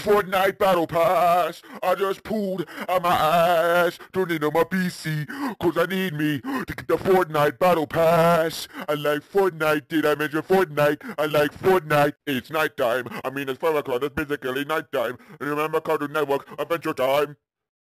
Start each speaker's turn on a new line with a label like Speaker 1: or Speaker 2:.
Speaker 1: Fortnite Battle Pass. I just pulled out my ass, turned it on my PC, cause I need me to get the Fortnite Battle Pass. I like Fortnite, did I mention Fortnite? I like Fortnite. It's nighttime. I mean, it's 5 o'clock, it's basically nighttime. Remember Cartoon Network, Adventure Time.